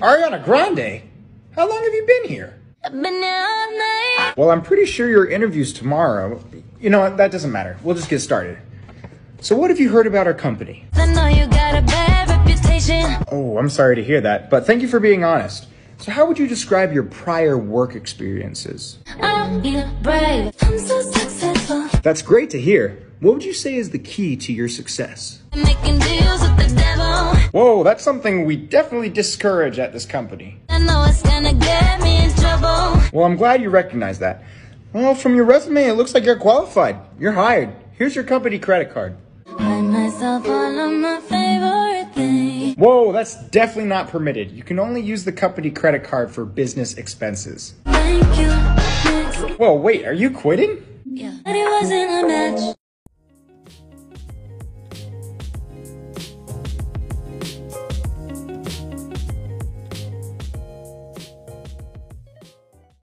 Ariana Grande? How long have you been here? Well, I'm pretty sure your interview's tomorrow. You know what? That doesn't matter. We'll just get started. So, what have you heard about our company? Oh, I'm sorry to hear that, but thank you for being honest. So, how would you describe your prior work experiences? That's great to hear. What would you say is the key to your success? Whoa, that's something we definitely discourage at this company. Well, I'm glad you recognize that. Well, from your resume, it looks like you're qualified. You're hired. Here's your company credit card. Whoa, that's definitely not permitted. You can only use the company credit card for business expenses. Whoa, wait, are you quitting? Yeah. But it wasn't a match.